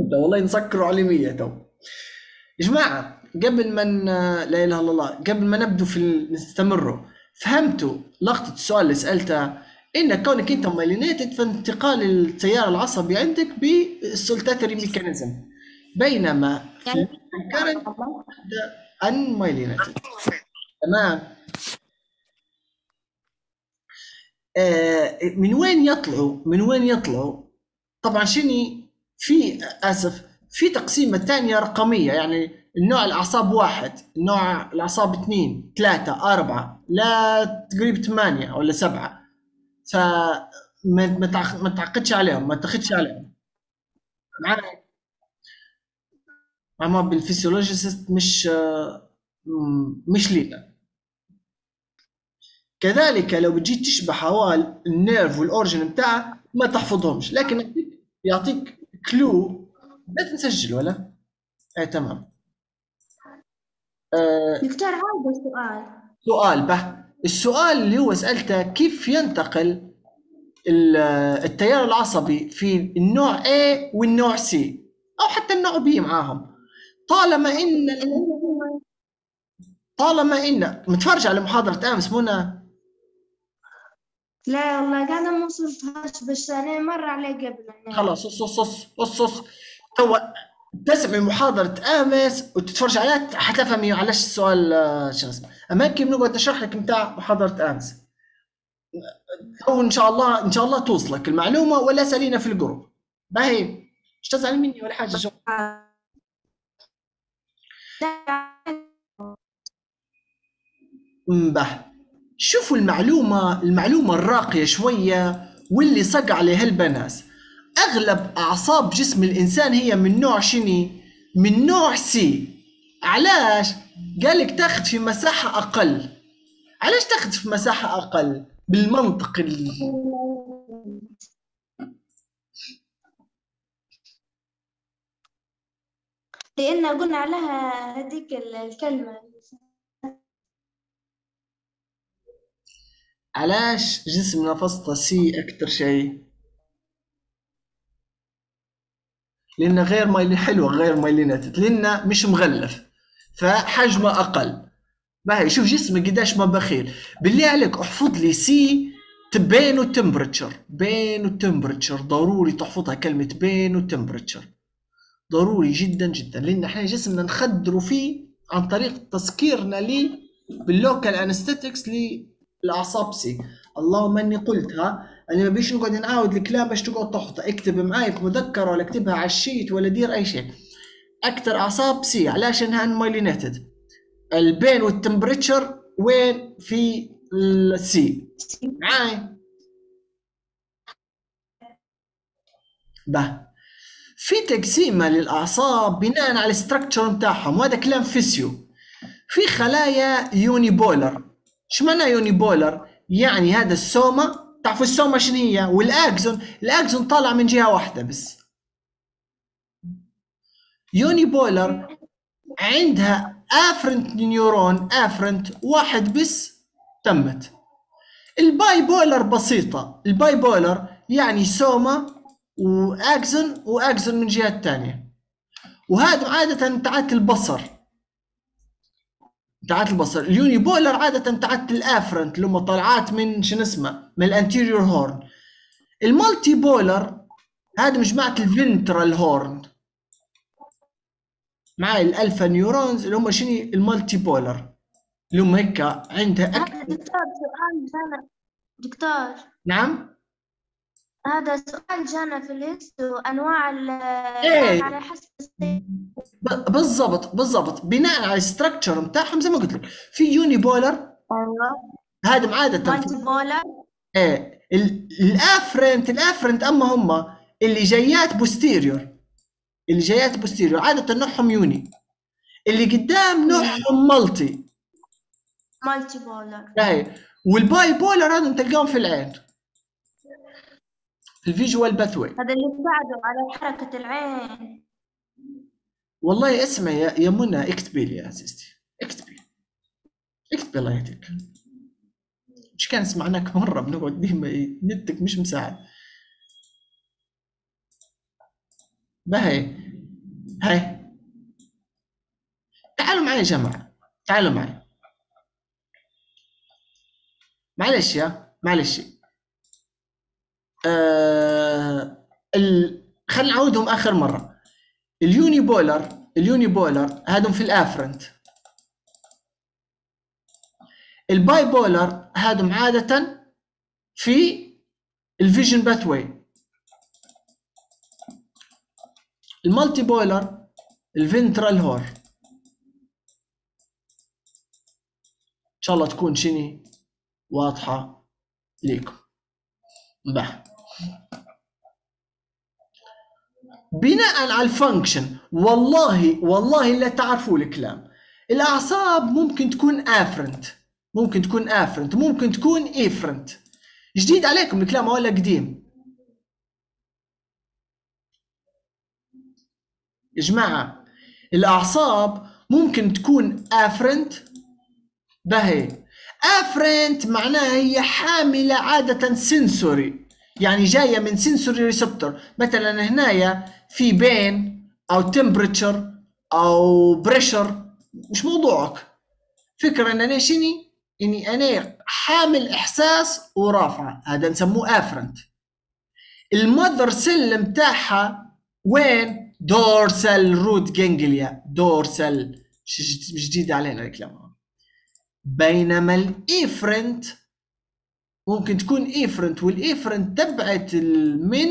انت والله نسكروا على 100 تو. يا جماعة قبل ما لا إله إلا الله قبل ما نبدو في نستمروا فهمتوا لقطة السؤال اللي سألته؟ إن كونك أنت myelinated فانتقال التيار العصبي عندك بال saltatory mechanism بينما في يعني ال current unmyelinated تمام؟ آه من وين يطلعوا؟ من وين يطلعوا؟ طبعا شني في آسف في تقسيمة ثانية رقمية يعني النوع الأعصاب واحد النوع الأعصاب اثنين ثلاثة أربعة لا تقريبا ثمانية ولا سبعة. ف ما ما تعق- ما تعقدش عليهم ما تاخدش عليهم. معايا أما بال physiologist مش آه، مش لينا. كذلك لو بتجي تشبح هو ال nerve وال organ بتاعه ما تحفظهمش لكن يعطيك كلو لا تسجل ولا؟ إيه تمام. آه دكتور عاود السؤال سؤال به. السؤال اللي هو سألته كيف ينتقل ال- التيار العصبي في النوع A والنوع C أو حتى النوع B معاهم. طالما إن طالما إن متفرج على محاضرة أمس منى لا والله قاعدة ما وصلتهاش بس أنا مر علي قبل. خلاص صص صص صص صص تو تسمعي محاضرة أمس وتتفرج عليها حتفهمي علاش السؤال آه، شو اسمه. أما كيف نقعد نشرح لك متاع محاضرة أمس؟ تو إن شاء الله إن شاء الله توصلك المعلومة ولا سالينا في ال group. باهي. مش تزعلي مني ولا حاجة؟ جو مبه شوفوا المعلومة المعلومة الراقية شوية واللي صق عليها البناس أغلب أعصاب جسم الإنسان هي من نوع شني من نوع سي علاش؟ قالك تاخذ في مساحة أقل. علاش تاخذ في مساحة أقل؟ بالمنطق ال... لأن قلنا عليها هذيك ال- الكلمة. علاش جسمنا فسطة سي أكتر شيء؟ لأنه غير مايلين حلوة غير مايليناتد لأنه مش مغلف فحجمه أقل. باهي شوف جسمك قداش ما بخيل. بالله عليك احفظ لي سي بين وتمبرتشر بين وتمبرتشر ضروري تحفظها كلمة بين وتمبرتشر ضروري جدا جدا لأن إحنا جسمنا نخدروا فيه عن طريق تسكيرنا ليه بال local anesthetics للأعصاب C اللهم إني قلتها أنا ما بيش نقعد نعاود الكلام باش تقعد تحفظها اكتب معاي في مذكرة ولا اكتبها على ال sheet ولا دير أي شيء. أكثر اعصاب C علاش أنها unmyelinated ال pain وال temperature وين؟ في ال C معاي؟ به في تقسيمة للأعصاب بناء على ال structure بتاعهم وهذا كلام physio في خلايا uni إيش معنى unipolar يعني هذا ال soma تعرفوا السوما شنو هي؟ وال axon ال axon طالع من جهة واحدة بس. unipolar عندها afferent neuron afferent واحد بس تمت. ال bipolar بسيطة. ال bipolar يعني soma و axon و axon من جهة تانية وهذا عادة تاعت البصر. تاعت البصر. ال unipolar عادة تاعت ال afferent اللي طلعات من شنو اسمه؟ من ال anterior horn ال multipolar هذا مجموعة ال ventral horn معي ال alpha neurons اللي هم شنو؟ ال multipolar. اللي هم هيك عندها هذا أكثر دكتور سؤال. دكتور. نعم؟ هذا سؤال جانا في ال histo أنواع ال إيه. على حسب بالضبط بالضبط. بناء على ال structure بتاعهم زي ما قلت لك. في unipolar أيوة. هذا عادة multipolar إيه. ال- ال afferent ال afferent أما هم اللي جايات posterior اللي جايات posterior عادة نوعهم uni اللي قدام نوعهم multi multipolar إيه. وال bipolar هذا تلقاهم في العين. في ال visual pathway هذا اللي يساعدوا على حركة العين. والله اسمع يا يا منى اكتبي لي يا عزيزتي. اكتبي. اكتبي الله يهديك. مش كان سمعناك مرة بنقعد ديما نتك مش مساعد. بهي هاي. تعالوا معي يا جماعة. تعالوا معي معلش يا معلش. آه ال... خلينا نعودهم آخر مرة. ال unipolar ال unipolar هادم في ال afferent. ال bipolar هادم عادة في ال vision pathway ال multipolar ال ventral horn إن شاء الله تكون شني واضحة ليكم. به بناء على ال function والله والله لا تعرفوا الكلام. الأعصاب ممكن تكون afferent ممكن تكون afferent ممكن تكون efferent جديد عليكم الكلام ولا قديم؟ يا جماعة الأعصاب ممكن تكون afferent بهي afferent معناها هي حاملة عادة sensory يعني جاية من sensory receptor مثلا هنايا في pain أو temperature أو pressure مش موضوعك. فكرة إن أنا شني؟ إني أنا حامل إحساس ورافعه هذا نسموه afferent ال mother cell متاعها وين؟ dorsal root ganglia dorsal جديد علينا الكلام بينما ال efferent ممكن تكون efferent وال efferent تبعت من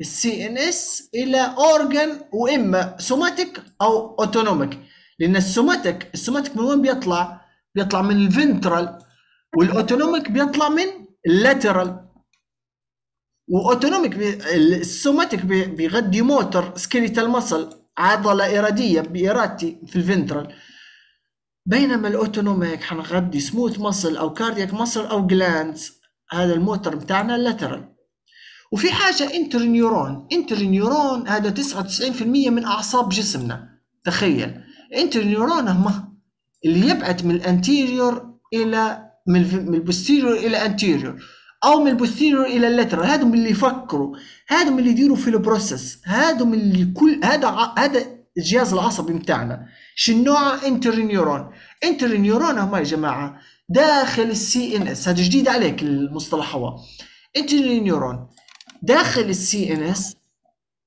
ال CNS إلى organ وإما somatic أو autonomic لأن ال somatic ال somatic من وين بيطلع؟ بيطلع من ال ventral وال autonomic بيطلع من ال lateral و autonomic ال somatic بيغذي motor skeletal muscle عضلة إرادية بإرادتي في ال ventral بينما ال autonomic حنغذي smooth muscle أو cardiac muscle أو glands هذا الموتر بتاعنا ال lateral وفي حاجة interneuron interneuron هذا 99% من أعصاب جسمنا. تخيل. interneuron هم اللي يبعث من ال anterior إلى من ال posterior إلى anterior أو من ال posterior إلى ال lateral هذم اللي يفكروا. هذم اللي يديروا في ال process. هذم اللي كل هذا هذا الجهاز العصبي بتاعنا. شنو نوع interneuron interneuron هم يا جماعة داخل ال CNS هذا جديد عليك المصطلح هو. interneuron داخل ال CNS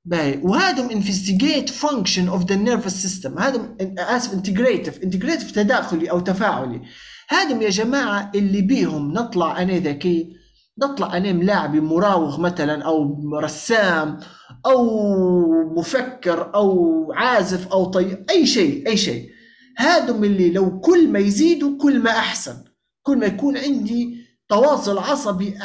باهي. وهذا investigate function of the nervous system هذا اسف integrative integrative تداخلي أو تفاعلي. هذم يا جماعة اللي بيهم نطلع أنا ذكي نطلع أنا ملاعبي مراوغ مثلا أو رسام أو مفكر أو عازف أو طي أي شيء أي شيء. هذم اللي لو كل ما يزيدوا كل ما أحسن. كل ما يكون عندي تواصل عصبي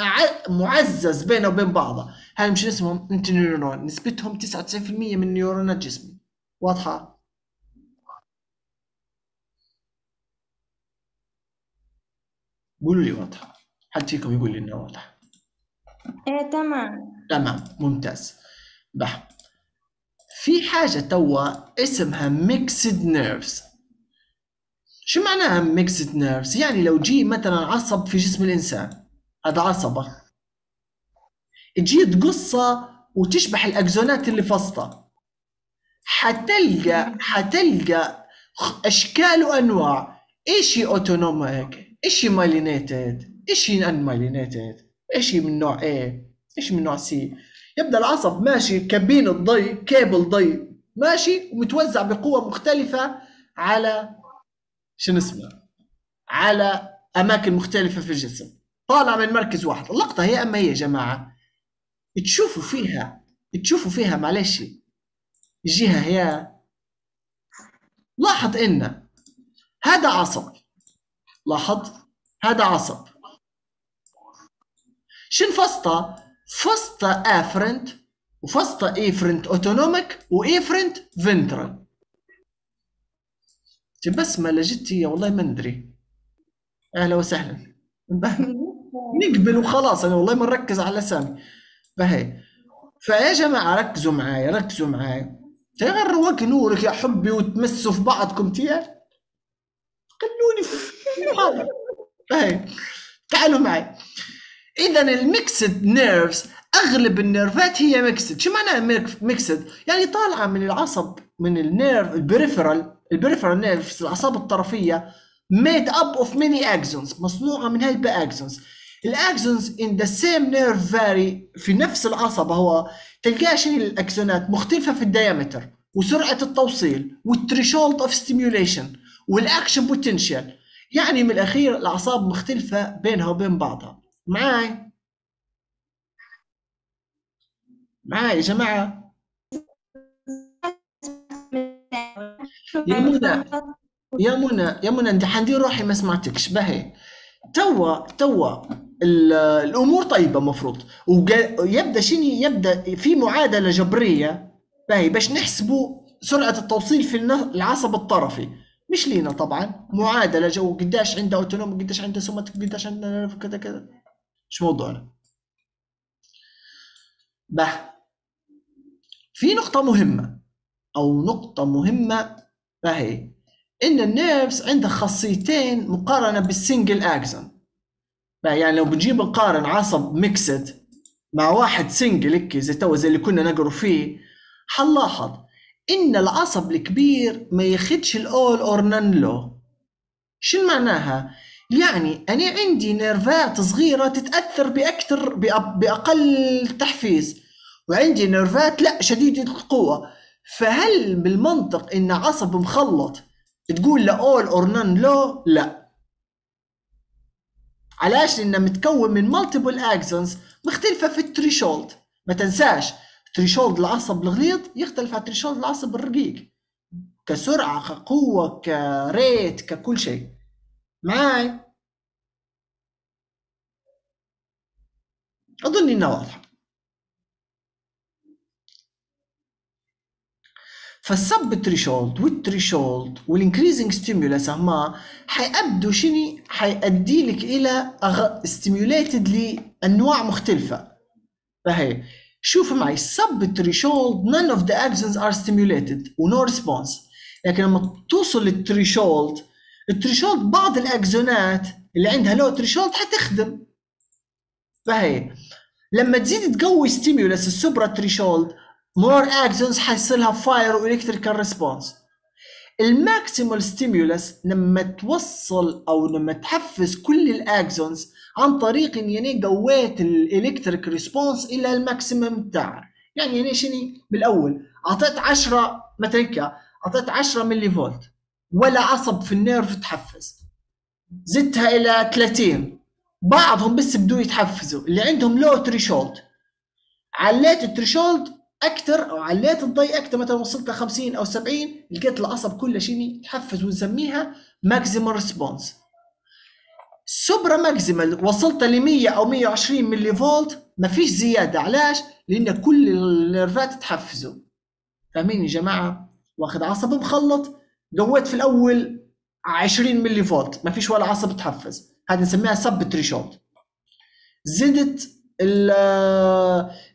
معزز بينه وبين بعضه. هاي مش اسمهم انترنيورون نسبتهم 99% من نيورونات جسمي. واضحة؟ قولوا لي واضحة. حد فيكم يقول لي إنها واضحة؟ إيه تمام. تمام ممتاز. بح. في حاجة توا اسمها mixed nerves شو معناها mixed nerves يعني لو جي مثلا عصب في جسم الإنسان هذا عصبة. تجي تقصها وتشبح الأكزونات اللي فسطة حتلقى حتلقى أشكال وأنواع. ايشي autonomic ايشي myelinated ايشي unmyelinated ايشي من نوع A ايشي من نوع C يبدأ العصب ماشي كابل الضي كيبل ضي ماشي ومتوزع بقوة مختلفة على شنو اسمه؟ على أماكن مختلفة في الجسم. طالع من مركز واحد. اللقطة هي أما هي يا جماعة؟ تشوفوا فيها تشوفوا فيها معلش الجهة هي لاحظ إن هذا عصب لاحظ؟ هذا عصب شن فسطة؟ فسطة أفرنت وفسطة ايفرنت أوتونوميك وايفرنت فنترال. بس ما لجتي والله ما ندري. أهلا وسهلا. نقبل وخلاص أنا والله ما نركز على الاسامي فهي. فيا جماعة ركزوا معايا ركزوا معايا. روق نورك يا حبي وتمسوا في بعضكم تيال خلوني في فهي. تعالوا معي. اذا ال mixed nerves أغلب النيرفات هي mixed. شو معناها mixed؟ يعني طالعة من العصب من ال nerve ال peripheral. ال peripheral nerves الاعصاب الطرفية made up of many axons مصنوعة من هاي axons ال axons in the same nerve vary في نفس العصب هو تلقاه شنو الاكسونات مختلفة في ال diameter وسرعة التوصيل وال threshold of stimulation وال action potential يعني من الأخير الأعصاب مختلفة بينها وبين بعضها. معاي؟ معاي يا جماعة؟ يا منى يا منى يا منى انت حندير روحي ما سمعتكش باهي. توا توا الأمور طيبة مفروض. ويبدا شني يبدأ في معادلة جبرية باهي باش نحسبوا سرعة التوصيل في العصب الطرفي. مش لينا طبعا. معادلة جو قداش عنده autonomic قداش عنده somatic قداش عنده كذا كذا. مش موضوعنا؟ به في نقطة مهمة أو نقطة مهمة فهي إن ال nerves عندها خاصيتين مقارنة بال single axon يعني لو بنجيب نقارن عصب mixed مع واحد single هيك زي تو زي اللي كنا نقروا فيه حنلاحظ إن العصب الكبير ما ياخدش ال all or none law شو معناها؟ يعني أنا عندي نيرفات صغيرة تتأثر بأكثر بأقل تحفيز وعندي نيرفات لا شديدة القوة. فهل بالمنطق إن عصب مخلط تقول له all or none law لا. علاش؟ لأنه متكون من multiple axons مختلفة في ال threshold ما تنساش threshold العصب الغليظ يختلف عن threshold العصب الرقيق. كسرعة كقوة ك rate ككل شيء. معاي؟ اظن إنها واضحة. فال sub threshold وال threshold وال increasing stimulus هما حيأبدوا شني حيأدي لك إلى stimulated لأنواع مختلفة. فهي شوف معي sub threshold none of the axons are stimulated و no response لكن لما توصل لل threshold ال threshold بعض الأكزونات اللي عندها low threshold حتخدم. فهي لما تزيد تقوي stimulus ال supra threshold more axons حيصير fire و electrical response ال maximal stimulus لما توصل أو لما تحفز كل ال axons عن طريق اني يعني قويت ال electric response إلى ال maximum بتاعها يعني يعني شنو؟ بالأول أعطيت 10 مثلا أعطيت 10 ملي فولت ولا عصب في ال nerve تحفز. زدتها إلى 30 بعضهم بس بدوا يتحفزوا. اللي عندهم low threshold عليت ال threshold أكثر أو عليت الضي أكثر مثلا وصلت ل 50 أو 70 لقيت العصب كله شنو تحفز ونسميها maximal response supra maximal وصلت ل 100 أو 120 ملي فولت ما فيش زيادة. علاش؟ لأن كل النيرفات تحفزوا فاهمين يا جماعة؟ واخذ عصب مخلط قويت في الأول 20 ملي فولت ما فيش ولا عصب تحفز. هذه نسميها sub threshold زدت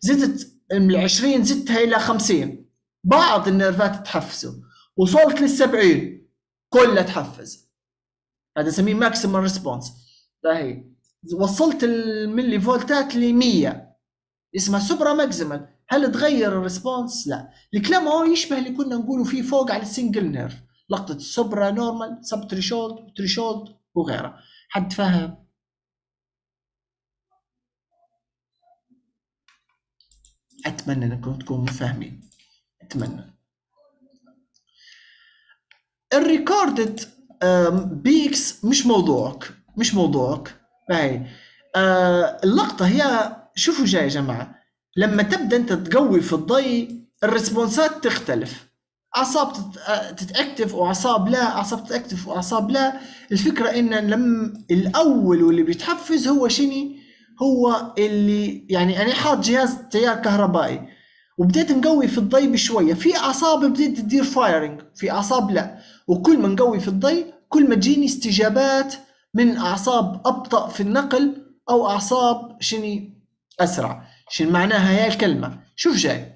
زدت من 20 زدتها إلى 50 بعض النيرفات تحفزوا وصلت لل 70 كلها تحفز. هذا نسميه maximal response فهي وصلت الملي فولتات ل 100 اسمها supra maximal هل تغير ال response؟ لا. الكلام هو يشبه اللي كنا نقوله فيه فوق على ال single nerve لقطة supra normal sub threshold threshold وغيرها. حد فاهم؟ أتمنى إنكم تكونوا فاهمين أتمنى. ال recorded peaks مش موضوعك مش موضوعك. هاي آه، اللقطة هي شوفوا جاي يا جماعة. لما تبدأ أنت تقوي في الضي ال response ات تختلف. أعصاب تتأكتف وأعصاب لا أعصاب تتأكتف وأعصاب لا. الفكرة إن لما الأول واللي بيتحفز هو شني هو اللي يعني أنا حاط جهاز تيار كهربائي. وبديت نقوي في الضي بشوية. في أعصاب بديت تدير firing في أعصاب لا. وكل ما نقوي في الضي كل ما تجيني استجابات من أعصاب أبطأ في النقل أو أعصاب شني أسرع. شنو معناها هي الكلمة؟ شوف جاي.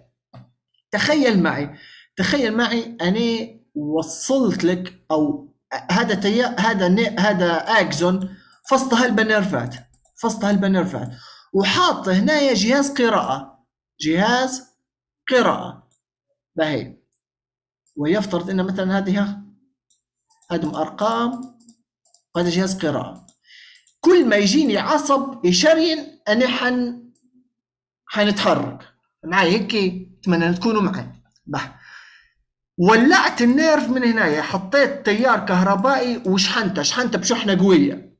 تخيل معي. تخيل معي أنا وصلت لك أو هذا تيار هذا هذا axon فصل هالبنرفات فصل هالبنرفات وحاط هنا جهاز قراءة. جهاز قراءة. باهي. ويفترض إن مثلا هذه هذه أرقام. وهذا جهاز قراءة. كل ما يجيني عصب يشرين أنا حن حنتحرك. معي هيك أتمنى تكونوا معي. بح ولعت النيرف من هنا حطيت تيار كهربائي وشحنته. شحنته بشحنة قوية.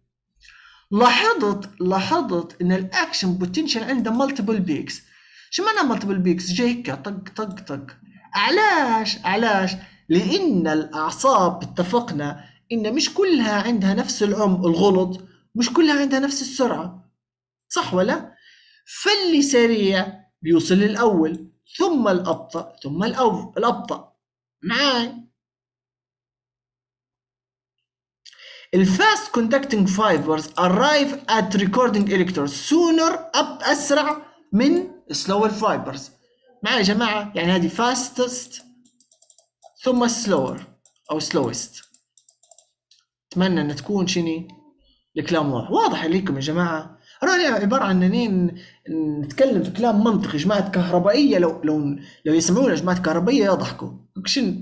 لاحظت لاحظت إن ال action potential عنده multiple peaks شو معنى multiple peaks جاي هيك طق طق طق. علاش؟ علاش؟ لأن الأعصاب اتفقنا إن مش كلها عندها نفس العمق الغلظ. مش كلها عندها نفس السرعة. صح ولا؟ فاللي سريع بيوصل للأول ثم الأبطأ ثم. الأبطأ. معاي؟ الفاست conducting fibers arrive at recording electrodes sooner up أسرع من slower fibers. معايا يا جماعة؟ يعني هذه fastest ثم slower أو slowest. أتمنى أن تكون شني الكلام واضح. واضح عليكم يا جماعة. راني عبارة عن انين نتكلم في كلام منطقي جماعة كهربائية. لو لو لو يسمعونا جماعة كهربائية يضحكوا. شن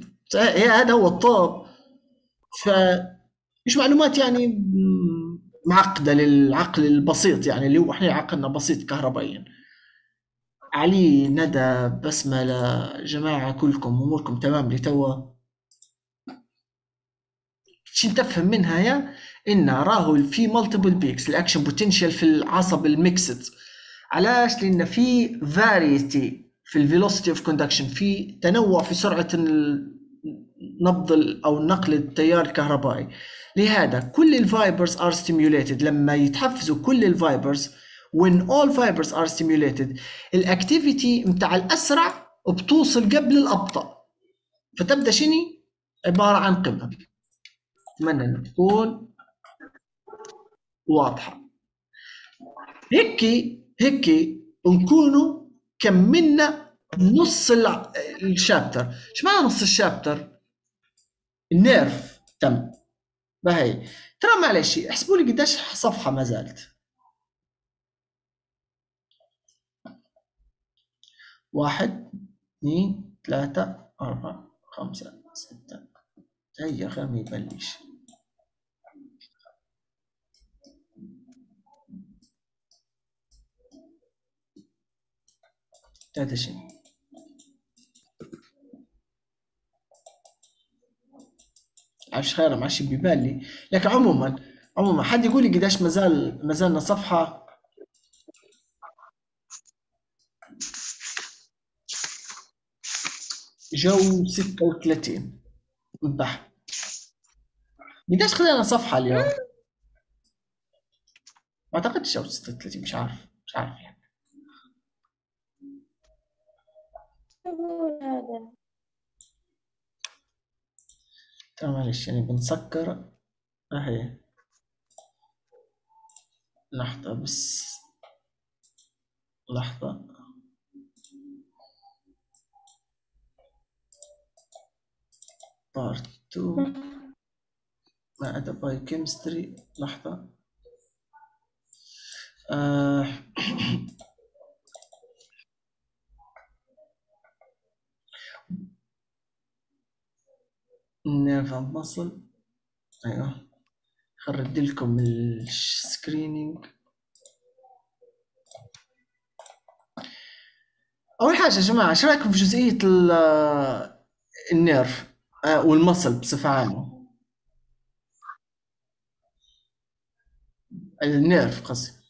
هذا هو الطب ف مش معلومات يعني معقدة للعقل البسيط يعني اللي هو إحنا عقلنا بسيط كهربائيا. علي ندى بسملة جماعة كلكم أموركم تمام لتوا شن تفهم منها يا؟ إن راهو في multiple peaks ال action potential في العصب ال mixed علاش؟ لأن في variety في ال velocity of conduction في تنوع في سرعة نبض أو نقل التيار الكهربائي. لهذا كل ال fibers are stimulated. لما يتحفزوا كل ال fibers when all fibers are stimulated ال activity متاع الأسرع بتوصل قبل الأبطأ. فتبدأ شني عبارة عن قمة. أتمنى ان تكون واضحة. هيك هيك نكونوا كملنا نص الشابتر إيش معنى نص الشابتر؟ النيرف تم. بهي ترى معلش احسبوا لي قديش صفحة ما زالت. واحد اثنين ثلاثة أربعة خمسة ستة. هيا خلينا يبلش. ثلاثة شيء. عارفش خير ما ببالي لكن عموما عموما حد يقول لي قديش مازال مازالنا صفحة؟ جو 36 انطح قديش خذينا صفحة اليوم؟ ما أعتقدش جو 36 مش عارف مش عارف يعني هذا معلش يعني بنسكر. اهي لحظة بس. لحظة. part two ما أدى biochemistry لحظة. آه nerve muscle أيوه. خرج لكم ال screening أول حاجة يا جماعة إيش رأيكم في جزئية النيرف؟ آه، والمصل بصفة عامة. النيرف قصدي.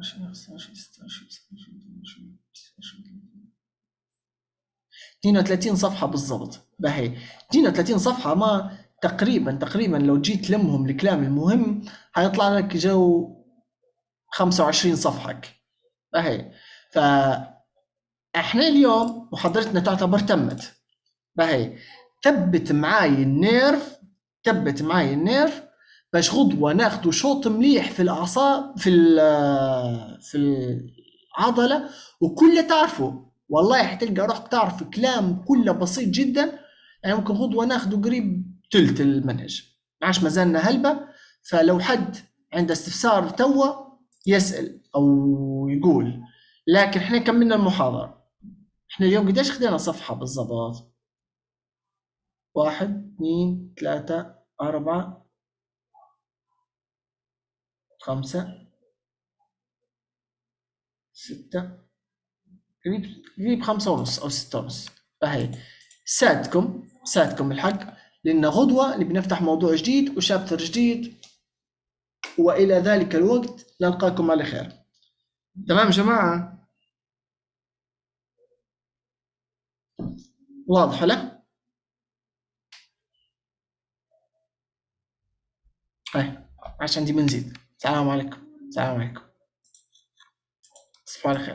اثنين وثلاثين صفحة بالضبط. بهي اثنين وثلاثين صفحة ما تقريبا تقريبا لو جيت تلمهم الكلام المهم حيطلع لك جو خمسة وعشرين صفحة بهي ف إحنا اليوم محاضرتنا تعتبر تمت. بهي ثبت معاي ال nerve ثبت معاي ال nerve باش غدوة ناخدو شوط مليح في الأعصاب في ال في عضلة وكله تعرفه والله حتلقى روحك تعرف كلام كله بسيط جدا. يعني ممكن غدوة ناخده قريب تلت المنهج. معاش مازالنا هلبة. فلو حد عنده استفسار توا يسأل أو يقول. لكن إحنا كملنا المحاضرة. إحنا اليوم قديش خدينا صفحة بالضبط؟ واحد اثنين ثلاثة أربعة. خمسة ستة. قريب قريب خمسة ونص أو ستة ونص. فهي ساعدكم ساعدكم الحق. لأن غدوة نبي نفتح موضوع جديد وشابتر جديد. وإلى ذلك الوقت نلقاكم على خير. تمام جماعة؟ واضح لا؟ عشان دي بنزيد. السلام عليكم. السلام عليكم. تصبحوا على خير.